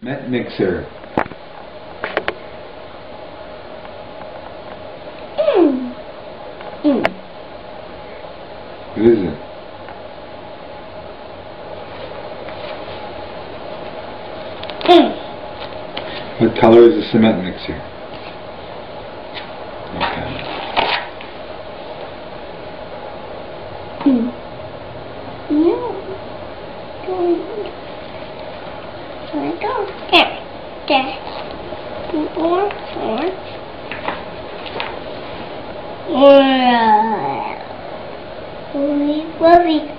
Met mixer. Mm. Mm. What is it? Mm. What color is the cement mixer? Okay. Mm. No. Don't. I don't. Here. There. More. More. More. Fluffy.